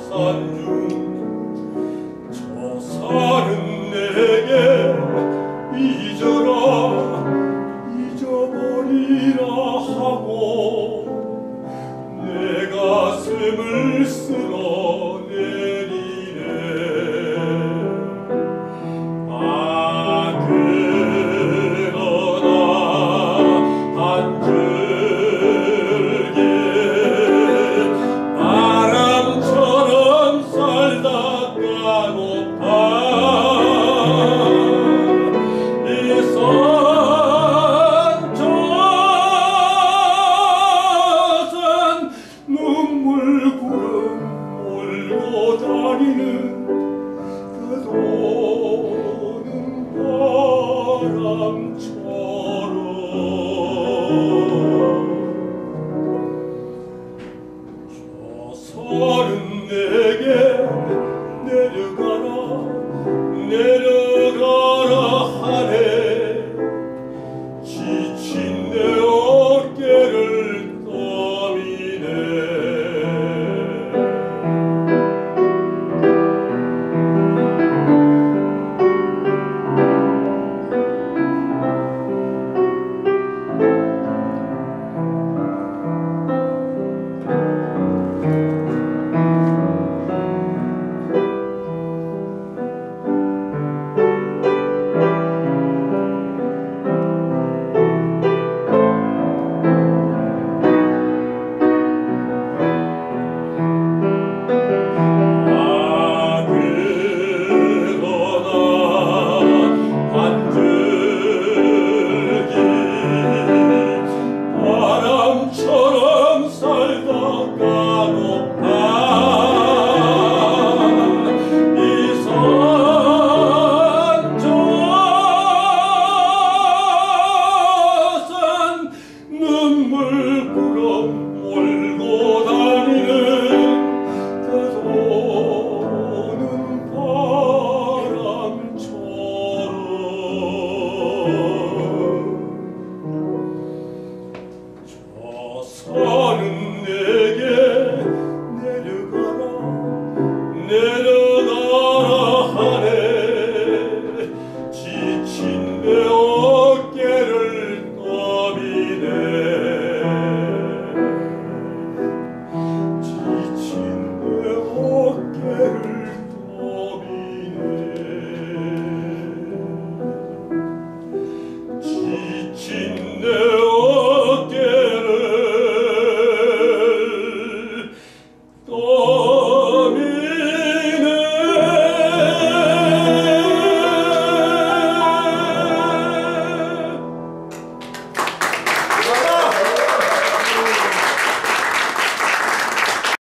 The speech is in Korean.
sun. 버리는 그 도는 바람처럼 저 서른 내게 내려가라 내려 Yeah.